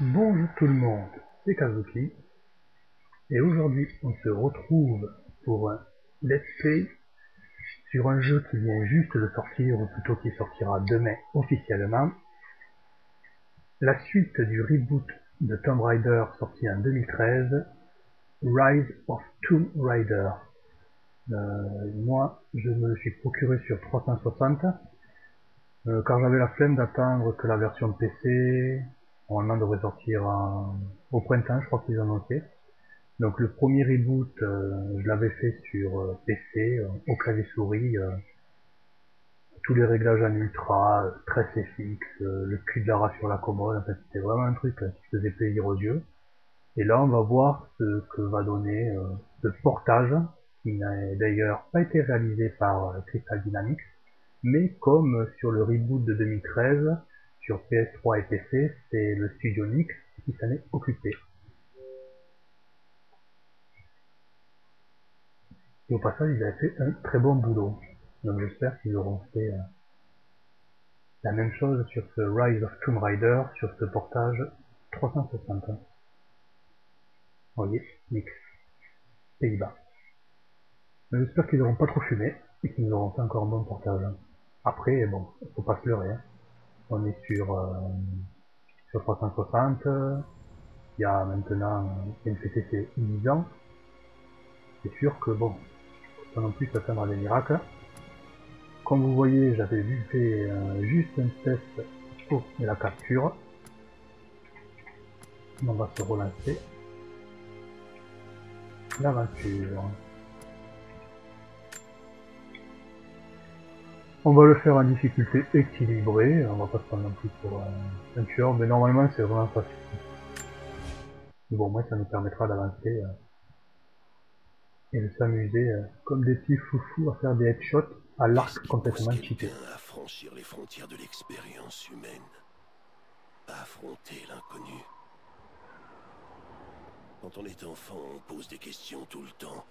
Bonjour tout le monde, c'est Kazuki, et aujourd'hui on se retrouve pour un let's play sur un jeu qui vient juste de sortir, ou plutôt qui sortira demain officiellement, la suite du reboot de Tomb Raider sorti en 2013, Rise of Tomb Raider. Euh, moi, je me suis procuré sur 360, euh, car j'avais la flemme d'attendre que la version PC, normalement devrait sortir au printemps, je crois qu'ils ont annoncé. Donc le premier reboot, euh, je l'avais fait sur euh, PC, au clavier souris, tous les réglages en ultra, très FX, le cul de la race sur la commode, en fait c'était vraiment un truc qui faisait plaisir aux yeux. Et là on va voir ce que va donner ce portage, qui n'a d'ailleurs pas été réalisé par Crystal Dynamics, mais comme sur le reboot de 2013, sur PS3 et PC, c'est le studio Nix qui s'en est occupé. Et au passage, ils avaient fait un très bon boulot. Donc j'espère qu'ils auront fait euh, la même chose sur ce Rise of Tomb Raider, sur ce portage 360. Vous voyez, Nix, Pays-Bas. J'espère qu'ils n'auront pas trop fumé et qu'ils nous auront fait encore un bon portage. Après, bon, faut pas se leurrer. Hein. On est sur, euh, sur 360. Il y a maintenant une FTC 10 ans. C'est sûr que bon, pas non plus s'attendre à des miracles. Comme vous voyez, j'avais vu fait euh, juste un test pour la capture. On va se relancer. L'aventure. On va le faire en difficulté équilibrée, on va pas se prendre non plus pour un tueur, mais normalement c'est vraiment facile. bon, moi ça nous permettra d'avancer euh, et de s'amuser euh, comme des petits foufous à faire des headshots à l'arc complètement cheaté. à franchir les frontières de l'expérience humaine, à affronter l'inconnu. Quand on est enfant, on pose des questions tout le temps,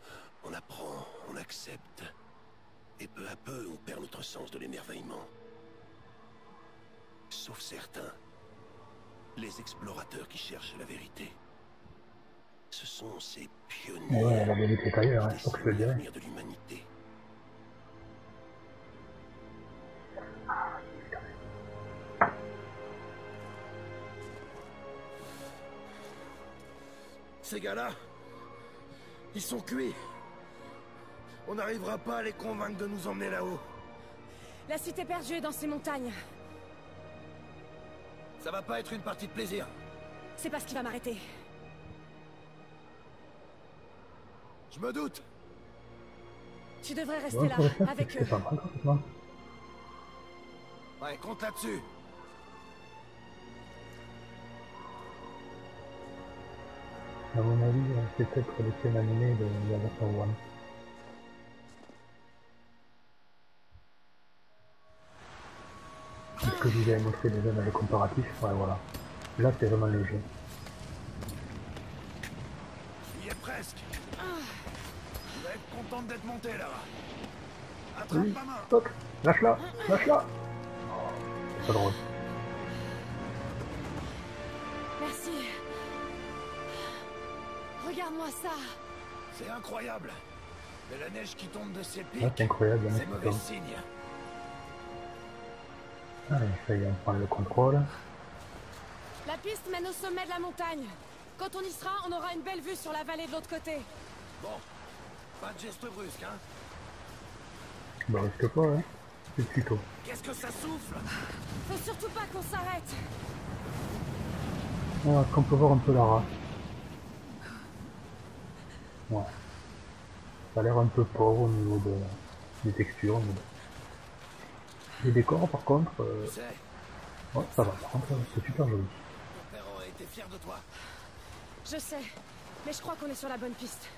on apprend, on accepte. Et peu à peu, on perd notre sens de l'émerveillement. Sauf certains. Les explorateurs qui cherchent la vérité. Ce sont ces pionniers ouais, la vérité est ailleurs, hein, faut que je le dirais. de l'humanité. Ces gars-là, ils sont cuits. On n'arrivera pas à les convaincre de nous emmener là-haut. La cité perdue est dans ces montagnes. Ça va pas être une partie de plaisir. C'est pas ce qui va m'arrêter. Je me doute. Tu devrais rester là, avec eux. Ouais, compte là-dessus. À mon avis, c'est peut-être scènes animées de la version One. Ce que je vous avais montré déjà dans les comparatifs, ouais voilà. Là c'est vraiment léger. Il y est presque. Tu vas être contente d'être monté là. Attrape oui. ma main. Toc, lâche-la, lâche-la. c'est pas drôle. Merci. Regarde-moi ça. C'est incroyable. Mais la neige qui tombe de ces pics, c'est incroyable, c'est mauvais signe. Allez, ça y est, on prend le contrôle. La piste mène au sommet de la montagne. Quand on y sera, on aura une belle vue sur la vallée de l'autre côté. Bon, pas de geste brusque, hein Bah risque pas, hein C'est plutôt. Qu'est-ce que ça souffle? Faut surtout pas qu'on s'arrête Ouais, qu'on peut voir un peu la race. Ouais. Ça a l'air un peu pauvre au niveau de, des textures. Mais... Les décors par contre, euh... ouais, ça va, par contre c'est super joli. Ton père aurait été fier de toi. Je sais, mais je crois qu'on est sur la bonne piste.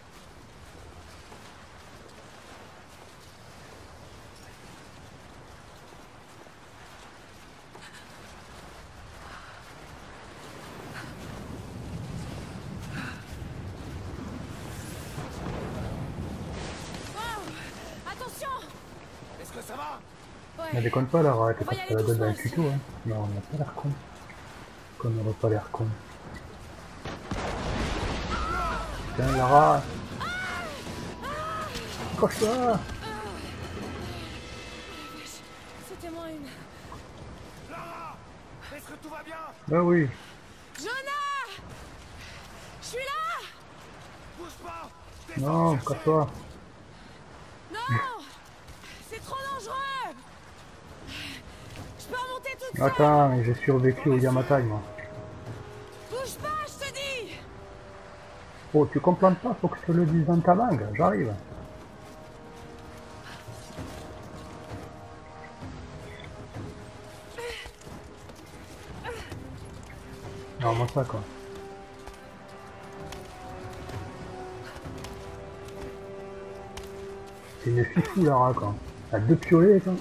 Est-ce que ça va ne déconne pas là, arrête, parce que la donne dans le tuto, hein. Non, on n'a pas l'air con. Qu'on n'aurait pas l'air con. Putain, Lara Accroche-toi C'était moins une. Lara Est-ce que tout va bien? Bah oui. Jonah Je suis là Bouge pas Non, casse-toi. Non C'est trop dangereux Je peux remonter toute seule Attends, j'ai survécu au Yamatai, moi. Bouge pas, je te dis Oh, tu comprends pas, faut que je te le dise dans ta langue, j'arrive. Non, moi ça quoi. C'est une fifou Lara quoi. A deux piolets quoi.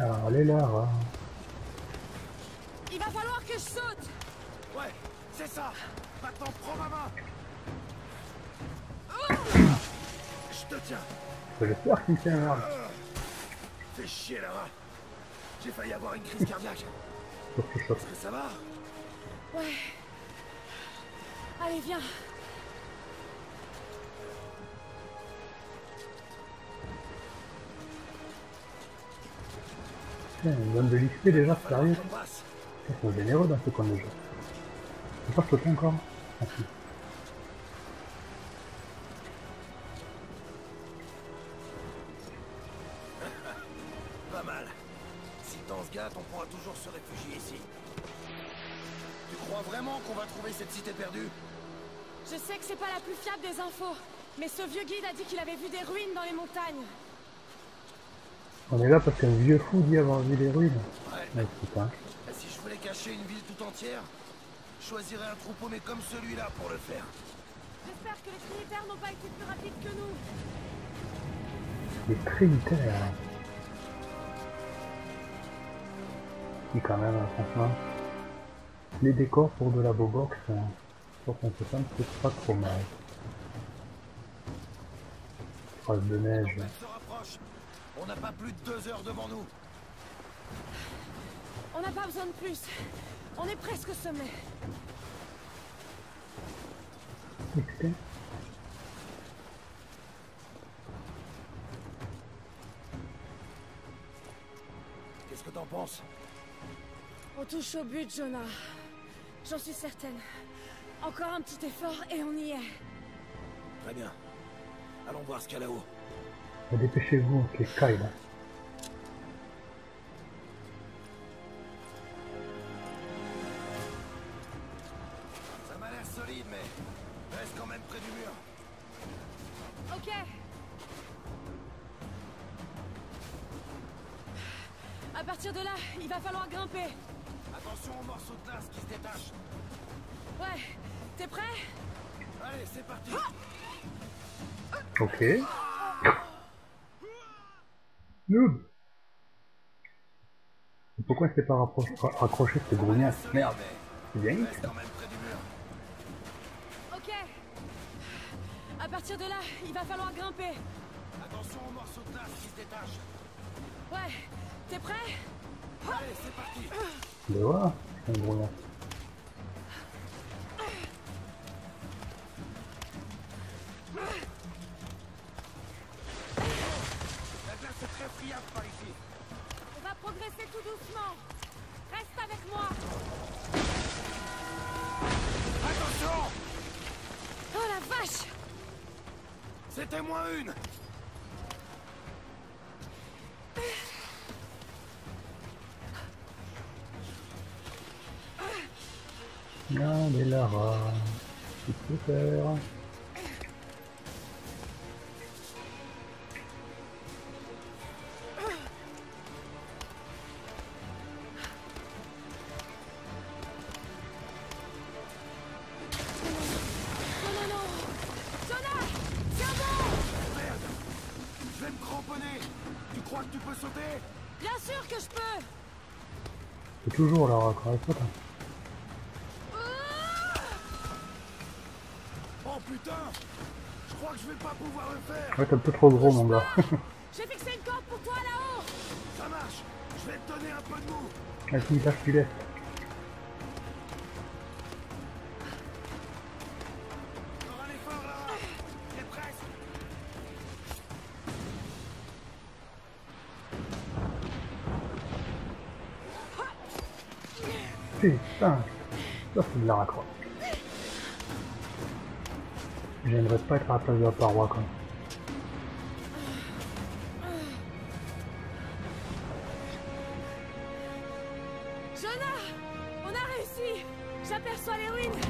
Alors, elle est là, Lara. Il va falloir que je saute Ouais, c'est ça Maintenant, prends ma main Je te tiens J'espère qu'il fait un merde. Fais chier, Lara J'ai failli avoir une crise cardiaque. Est-ce que ça va? Ouais. Allez, viens. Putain, on donne de l'XP déjà, sérieux. Ils sont généreux dans ce coin de jeu. Pas sauter encore si. Pas mal. Si temps se gâte, on pourra toujours se réfugier ici. Tu crois vraiment qu'on va trouver cette cité perdue? Je sais que c'est pas la plus fiable des infos, mais ce vieux guide a dit qu'il avait vu des ruines dans les montagnes. On est là parce qu'un vieux fou dit avoir vu des ruines. Ouais. Ouais, putain. Et Si je voulais cacher une ville tout entière, je choisirais un troupeau mais comme celui-là pour le faire. J'espère que les Trinitaires n'ont pas été plus rapides que nous. Les trinitaires. Et quand même, franchement. Les décors pour de la bobox, euh, pour qu'on se sente, c'est pas trop mal. Phrase de neige. On n'a pas plus de deux heures devant nous. On n'a pas besoin de plus. On est presque au sommet. Qu'est-ce que t'en penses? On touche au but, Jonah. J'en suis certaine. Encore un petit effort et on y est. Très bien. Allons voir ce qu'il y a là-haut. Mais Dépêchez-vous, avec les Sky là. Ça pas rappro- ra- raccroché ce grognasse Merde, mais bien reste quand même près du mur. Ok. À partir de là, il va falloir grimper. Attention aux morceaux de glace qui se détachent. Ouais. T'es prêt? Allez, c'est parti. Vois? C'est un grognasse. La glace est très friable par ici. On va progresser tout doucement. Reste avec moi. Attention Oh la vache C'était moins une Non, mais Lara, tu peux faire. C'est toujours Lara, quoi. Écoute, hein. Oh putain Je crois que je vais pas pouvoir le faire Ouais, t'es un peu trop gros, mon gars. J'ai fixé une corde pour toi là-haut Ça marche Je vais te donner un peu de mou Vas-y, lâche du lait. Putain, ça c'est de la racroix. J'aimerais pas être à la place de la paroi quand même. Jonah On a réussi. J'aperçois les ruines.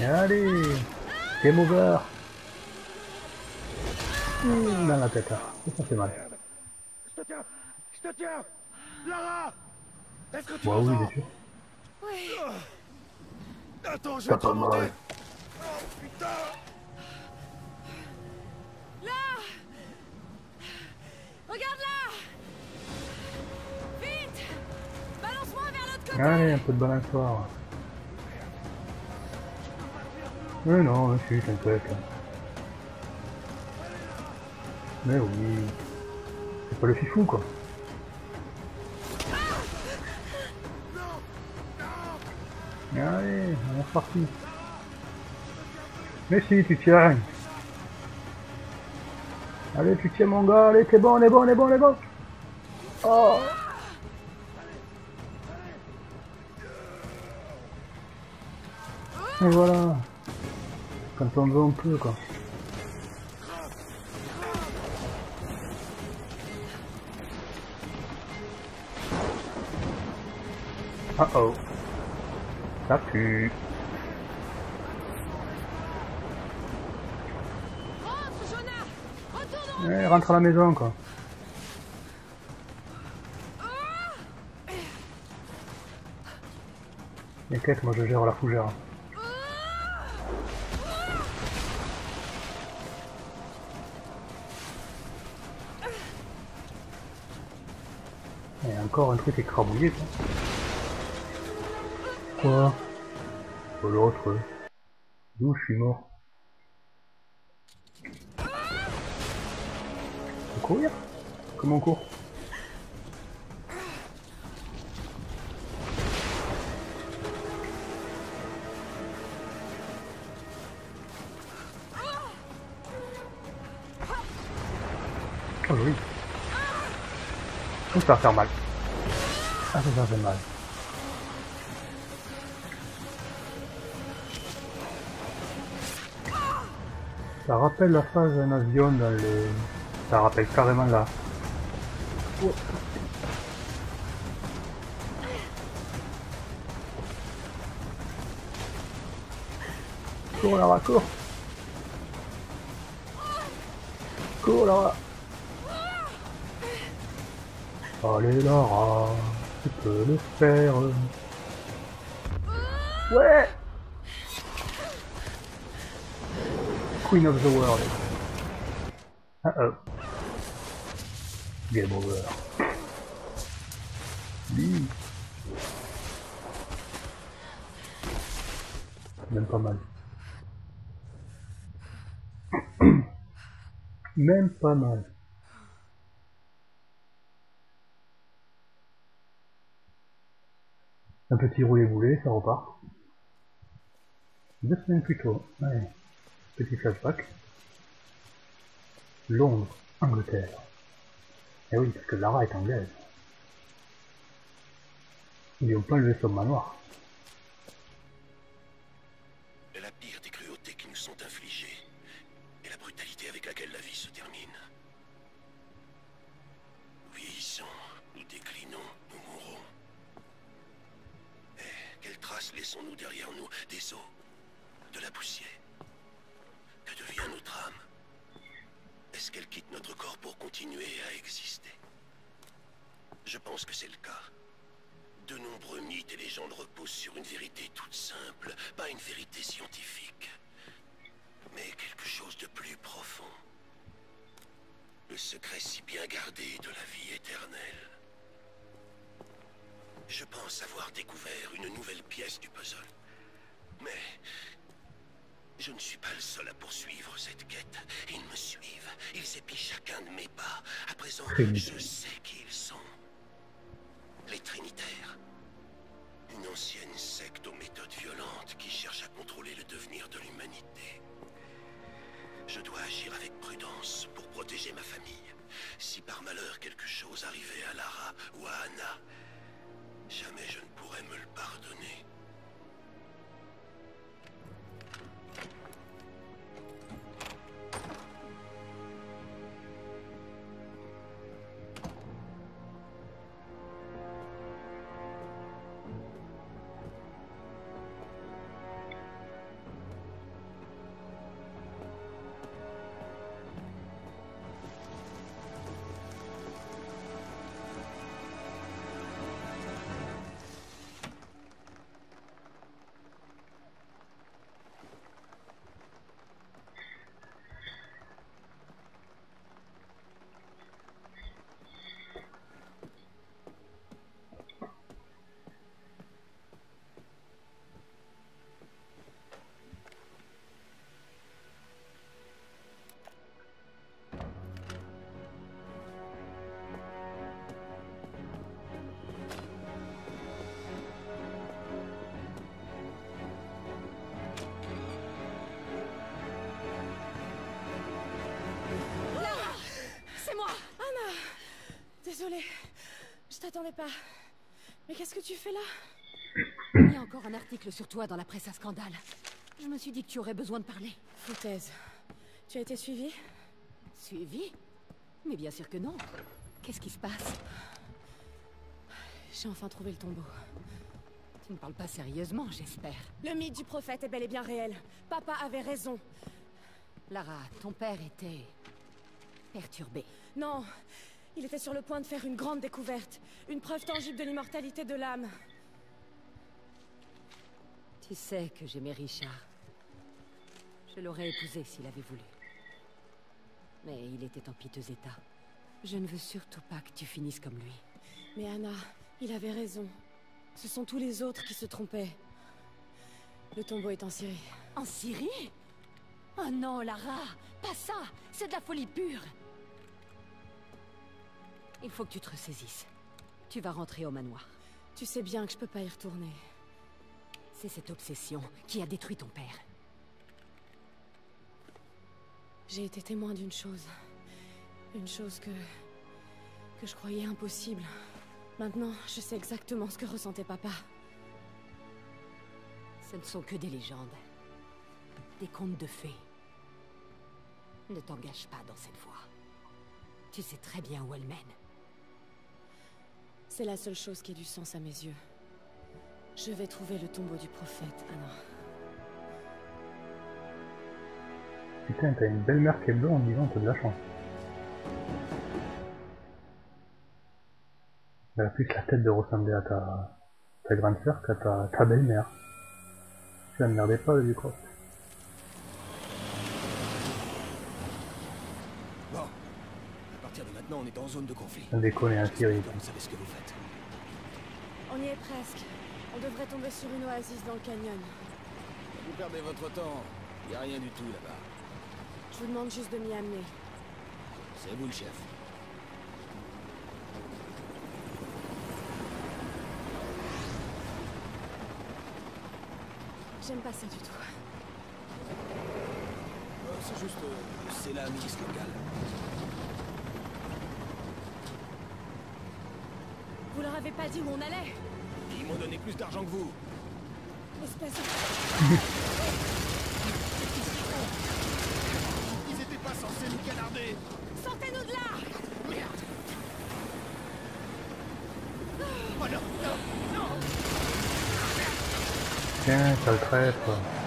Allez Game over. Mmh, Dans la tête, là. Ça fait mal. Je te tiens Je te tiens Lara Est-ce que tu Ouais, oui, m'entends bien sûr. Oui Attends, je vais te mal. Oh putain Là Regarde là Vite Balance-moi vers l'autre côté Allez, un peu de balançoire. Mais non, je suis t'inquiète. Mais oui. C'est pas le fifou, quoi. Allez, on est reparti. Mais si, tu tiens. Allez, tu tiens, mon gars. Allez, t'es bon, on est bon, on est bon, on est bon. Oh Et voilà. Quand on veut, on peut, quoi. Ah oh. Ça pue. Rentre, rentre à la maison, quoi. T'inquiète, moi je gère la fougère. A encore un truc écrabouillé, quoi. Quoi Oh, L'autre. D'où je suis mort Faut courir? Comment on court? Oh oui. Oh, ça va faire mal. Ah, ça va faire mal. Ça rappelle la phase d'un avion dans les... Ça rappelle carrément la... Cours Lara, cours. Cours Lara. Allez Lara, tu peux le faire. Ouais Queen of the World. Uh oh. Game over. Même pas mal. Même pas mal. Un petit roulé boulet, ça repart. Deux semaines plus tôt. Ouais. Petit flashback. Londres, Angleterre. Eh oui, parce que Lara est anglaise. Ils n'ont pas levé son manoir. Secret si bien gardé de la vie éternelle. Je pense avoir découvert une nouvelle pièce du puzzle. Mais je ne suis pas le seul à poursuivre cette quête. Ils me suivent. Ils épient chacun de mes pas. À présent, je sais qui ils sont. Les Trinitaires. Une ancienne secte aux méthodes violentes qui cherche à contrôler le devenir de l'humanité. Je dois agir avec prudence pour protéger ma famille. Si par malheur quelque chose arrivait à Lara ou à Anna, jamais je ne pourrais me le pardonner. Je t'attendais pas. Mais qu'est-ce que tu fais là? Il y a encore un article sur toi dans la presse à scandale. Je me suis dit que tu aurais besoin de parler. Foutaise. Tu as été suivie? Suivi Mais bien sûr que non. Qu'est-ce qui se passe? J'ai enfin trouvé le tombeau. Tu ne parles pas sérieusement, j'espère. Le mythe du prophète est bel et bien réel. Papa avait raison. Lara, ton père était... perturbé. Non, il était sur le point de faire une grande découverte. Une preuve tangible de l'immortalité de l'âme. Tu sais que j'aimais Richard. Je l'aurais épousé s'il avait voulu. Mais il était en piteux état. Je ne veux surtout pas que tu finisses comme lui. Mais Anna, il avait raison. Ce sont tous les autres qui se trompaient. Le tombeau est en Syrie. En Syrie? Oh non, Lara Pas ça C'est de la folie pure Il faut que tu te ressaisisses. Tu vas rentrer au manoir. Tu sais bien que je peux pas y retourner. C'est cette obsession qui a détruit ton père. J'ai été témoin d'une chose. Une chose que... que je croyais impossible. Maintenant, je sais exactement ce que ressentait papa. Ce ne sont que des légendes. Des contes de fées. Ne t'engage pas dans cette voie. Tu sais très bien où elle mène. C'est la seule chose qui ait du sens à mes yeux. Je vais trouver le tombeau du prophète, Anna. Putain, t'as une belle mère qui est blonde, disons, t'as de la chance. Elle a plus la tête de ressembler à ta, ta grande sœur qu'à ta, ta belle-mère. Tu la merdais pas, du coup. Bon. À partir de maintenant, on est en zone de conflit. On. Vous savez ce que vous faites. On y est presque. On devrait tomber sur une oasis dans le canyon. Vous perdez votre temps. Y a rien du tout là-bas. Je vous demande juste de m'y amener. C'est vous le chef. J'aime pas ça du tout. Euh, c'est juste... euh, c'est la milice locale. Leur avez pas dit où on allait Ils m'ont donné plus d'argent que vous. Espèce de... Ils étaient pas censés nous canarder. Sortez-nous de là Merde. Oh non, non, non Tiens, sale traître.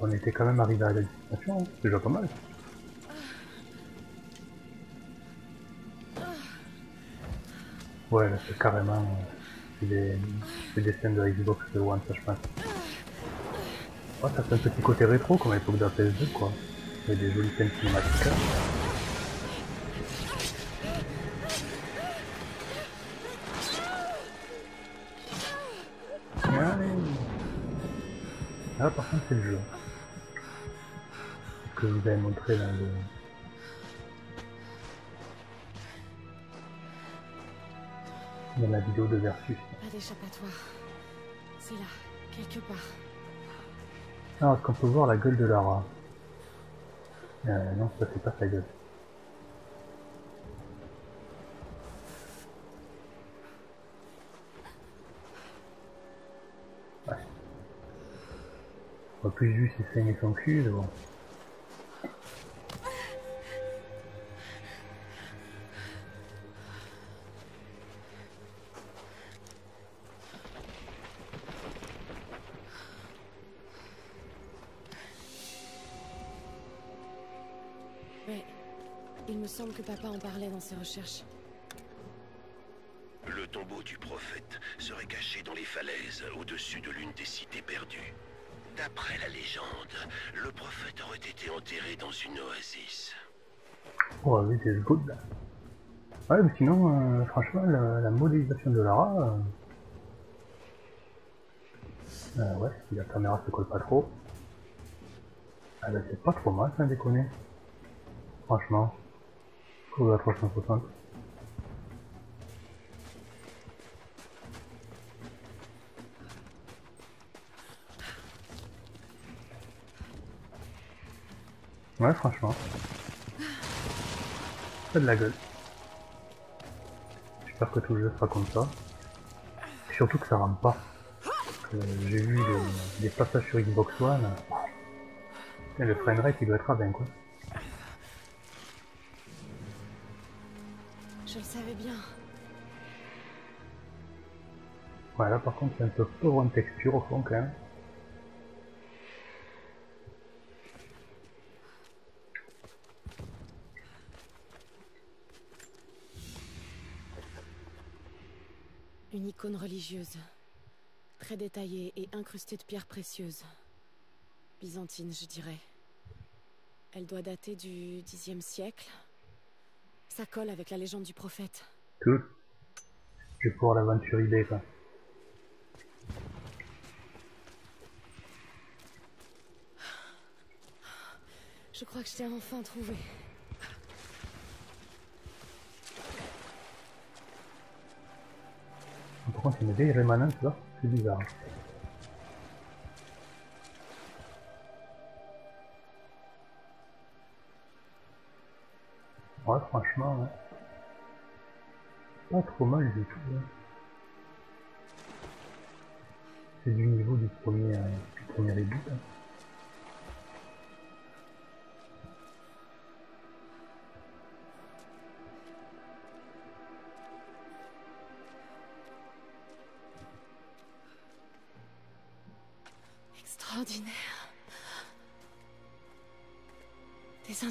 On était quand même arrivé à la destination, hein. c'est déjà pas mal. Ouais, c'est carrément... des, des scènes de Xbox One, ça je pense. Oh, ça fait un petit côté rétro comme à l'époque de la PS2 quoi. avec des jolies scènes cinématiques. Ah, par contre, c'est le jeu. Ce que vous avez montré dans le... dans la vidéo de Versus. Pas d'échappatoire. C'est là, quelque part. Alors, est-ce qu'on peut voir la gueule de Lara? Euh, Non, ça c'est pas sa gueule. On plus juste et son cul, bon. Mais il me semble que papa en parlait dans ses recherches. Le tombeau du prophète serait caché dans les falaises au-dessus de l'une des cités perdues. D'après la légende, le prophète aurait été enterré dans une oasis. Oh oui, c'est good. Ouais, mais sinon, euh, franchement, la, modélisation de Lara... Euh... euh, ouais, si la caméra se colle pas trop... Ah bah c'est pas trop mal, sans déconner. Franchement. Trouve la 360. Ouais, franchement. Ça de la gueule. J'espère que tout le jeu sera comme ça. Et surtout que ça rame pas. J'ai vu les, les passages sur Xbox One. Et le framerate il doit être à 20 quoi. Je le savais bien. Ouais là par contre c'est un peu pauvre en texture au fond quand même. Une icône religieuse. Très détaillée et incrustée de pierres précieuses. Byzantine, je dirais. Elle doit dater du Xe siècle. Ça colle avec la légende du prophète. Je vais pouvoir l'aventure idée quoi. Je crois que je t'ai enfin trouvé. Par contre il me vieille rémanente là, c'est bizarre. Ouais franchement. Pas trop mal du tout. hein. C'est du niveau du premier, euh, du premier hein.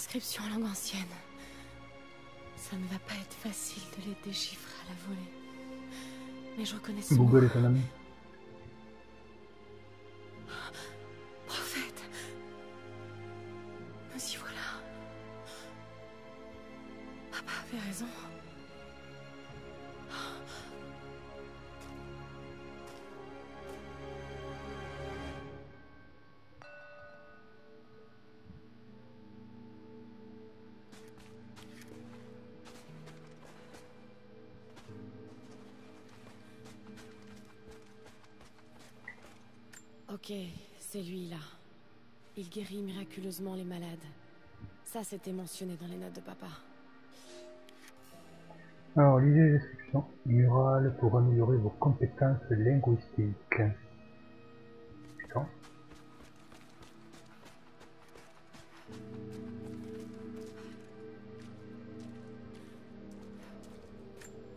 Inscriptions en langue ancienne. Ça ne va pas être facile de les déchiffrer à la volée. Mais je reconnais ce mot. Ok, c'est lui là. Il guérit miraculeusement les malades. Ça, c'était mentionné dans les notes de papa. Alors, lisez les descriptions. Mural pour améliorer vos compétences linguistiques. Putain.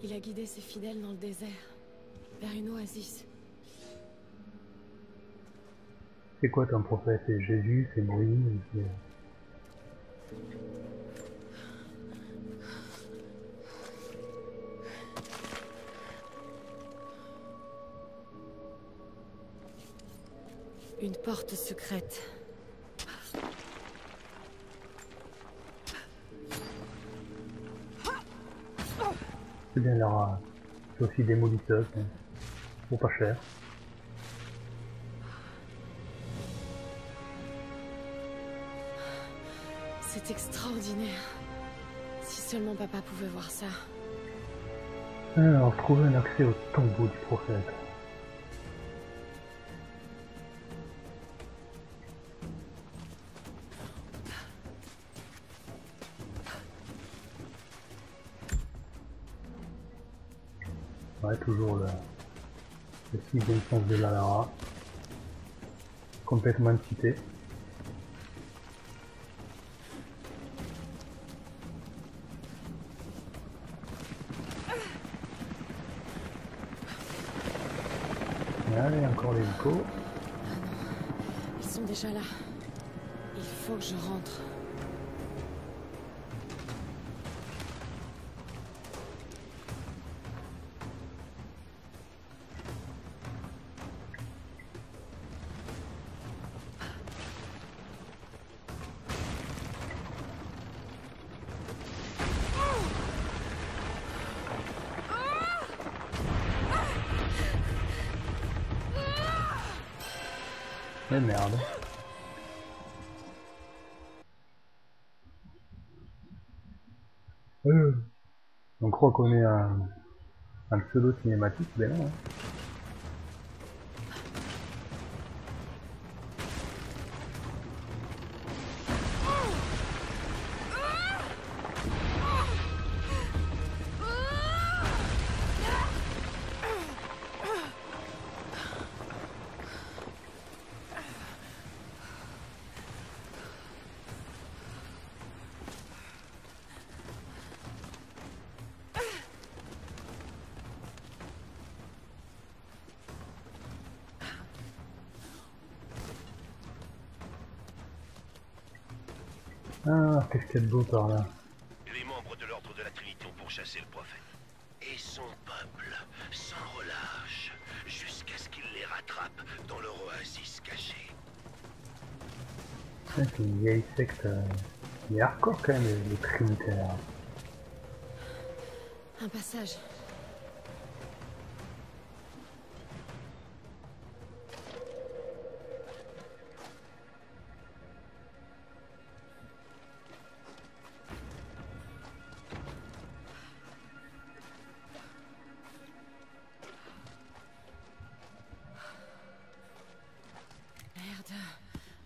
Il a guidé ses fidèles dans le désert, vers une oasis. C'est quoi ton prophète? C'est Jésus, c'est Moïse Une porte secrète. C'est bien, Lara. C'est aussi des molotov, hein. pas cher. Si seulement papa pouvait voir ça. Alors, trouver un accès au tombeau du prophète. Ouais, toujours le, le sixième sens de la Lara. Complètement cité. Encore échos. Ils sont déjà là. Il faut que je rentre. On croit qu'on est un, un pseudo cinématique, mais non. hein. Ah, qu'est-ce qu'il y a de beau par là. Les membres de l'ordre de la Trinité ont pourchassé le prophète. Et son peuple, sans relâche, jusqu'à ce qu'il les rattrape dans leur oasis cachée. C'est une vieille secte. euh, Il est hardcore quand même, les, les trinitaires. Un passage.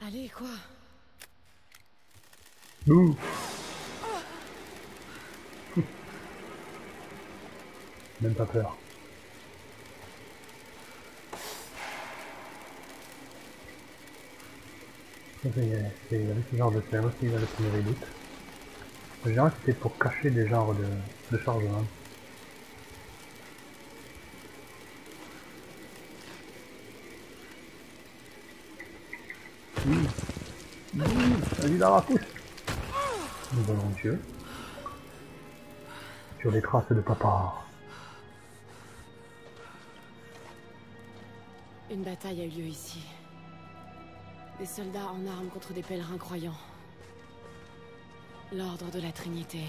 Allez, quoi Ouh Même pas peur. C'est avec ce genre de scène aussi dans le premier reboot. En général, c'était pour cacher des genres de, de chargements. Oui. Oui. Vas-y, Lara, pousse nous allons Dieu. Sur les traces de papa. Une bataille a eu lieu ici. Des soldats en armes contre des pèlerins croyants. L'ordre de la Trinité.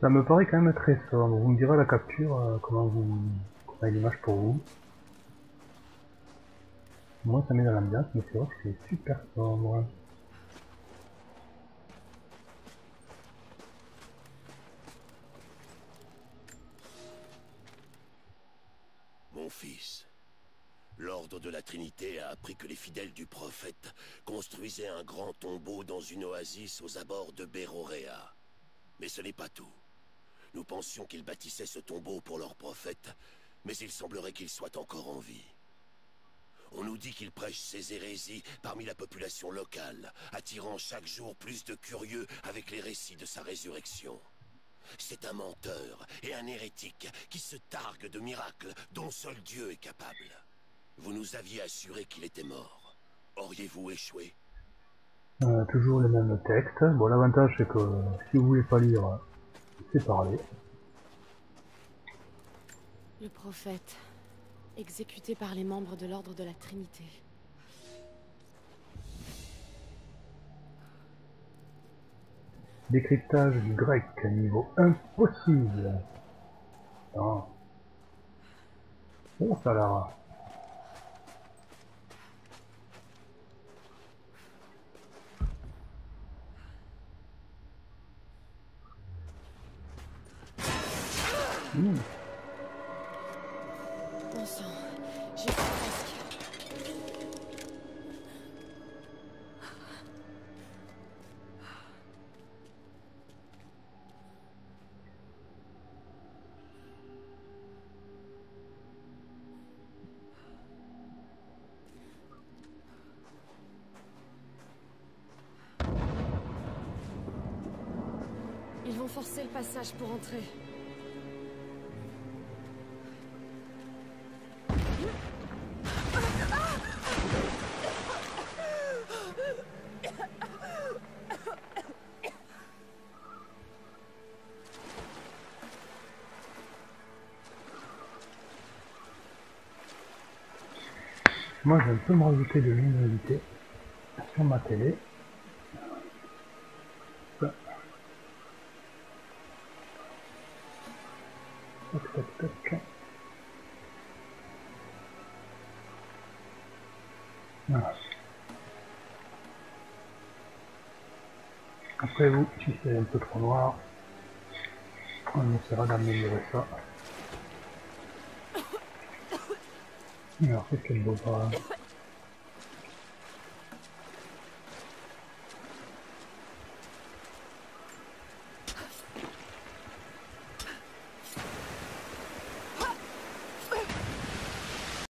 Ça me paraît quand même très sombre. Vous me direz à la capture euh, comment vous comment est l'image pour vous? Moi ça met dans l'ambiance, mais c'est vrai c'est super sombre. Mon fils, l'ordre de la Trinité a appris que les fidèles du prophète construisaient un grand tombeau dans une oasis aux abords de Béroréa. Mais ce n'est pas tout. Nous pensions qu'ils bâtissaient ce tombeau pour leur prophète, mais il semblerait qu'il soit encore en vie. On nous dit qu'il prêche ses hérésies parmi la population locale, attirant chaque jour plus de curieux avec les récits de sa résurrection. C'est un menteur et un hérétique qui se targue de miracles dont seul Dieu est capable. Vous nous aviez assuré qu'il était mort. Auriez-vous échoué? Euh, toujours le même texte. Bon l'avantage c'est que si vous voulez pas lire, c'est parler. Le prophète, exécuté par les membres de l'ordre de la Trinité. Décryptage du grec, niveau impossible. Non. Oh, ça Lara. Mmh. Pour entrer. Moi, je peux me rajouter de luminosité sur ma télé. Hop. Toc, toc, toc. Voilà. Après vous, si c'est un peu trop noir, on essaiera d'améliorer ça. Alors, qu'est-ce qu'elle vaut pas?